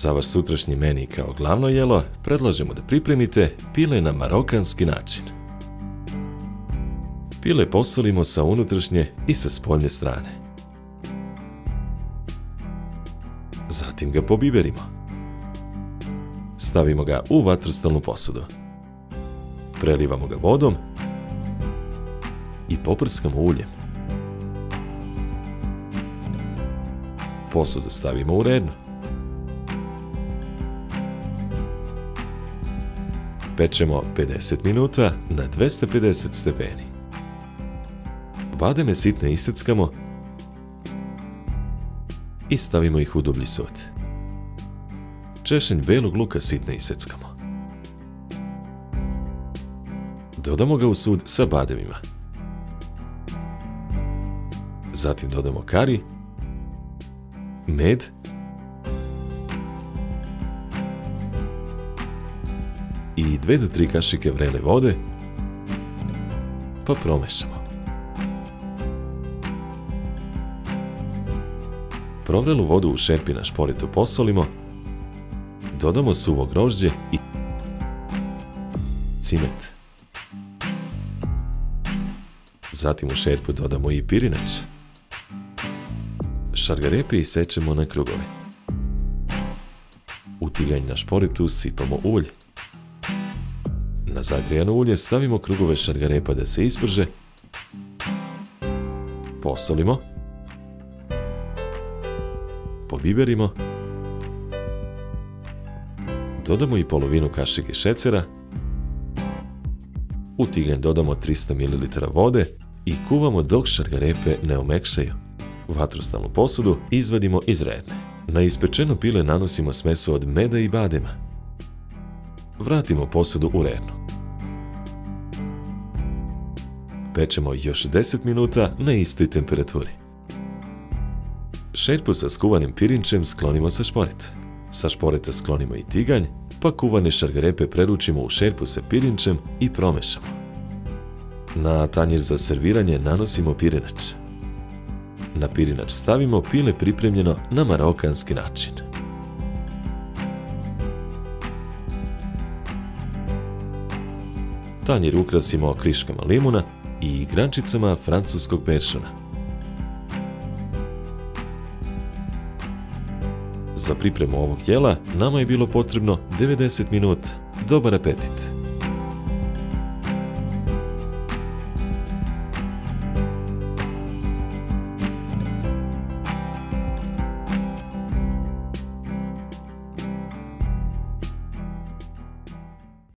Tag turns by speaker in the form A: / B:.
A: Za vaš sutrašnji meni kao glavno jelo predlažemo da pripremite pile na marokanski način. Pile posolimo sa unutrašnje i sa spoljne strane. Zatim ga pobiberimo. Stavimo ga u vatrostalnu posudu. Prelivamo ga vodom i poprskamo uljem. Posudu stavimo u rednu. Pečemo 50 minuta na 250 stepeni. Bademe sitne iseckamo i stavimo ih u dublji sud. Češenj belog luka sitne iseckamo. Dodamo ga u sud sa badevima. Zatim dodamo kari, med, i 2 do 3 kašike vrele vode, pa promešamo. Provrelu vodu u šerpi na šporitu posolimo, dodamo suvo grožđe i cimet. Zatim u šerpu dodamo i pirinač. Šargarepe isečemo na krugove. U tiganj na šporitu sipamo ulje. Na zagrijano ulje stavimo krugove šargarepa da se isprže. Posolimo. Pobiberimo. Dodamo i polovinu kašike šecera. U tiganj dodamo 300 ml vode i kuvamo dok šargarepe ne omekšaju. Vatrostalnu posudu izvadimo iz redne. Na ispečeno pile nanosimo smeso od meda i badema. Vratimo posudu u rednu. Pečemo još 10 minuta na istoj temperaturi. Šerpu sa skuvanim pirinčem sklonimo sa šporeta. Sa šporeta sklonimo i tiganj, pa kuvane šargarepe preručimo u šerpu sa pirinčem i promešamo. Na tanjir za serviranje nanosimo pirinač. Na pirinač stavimo pile pripremljeno na marokanski način. Tanjir ukrasimo kriškama limuna i grančicama francuskog peršuna. Za pripremu ovog jela nama je bilo potrebno 90 minuta. Dobar apetit!